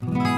Yeah.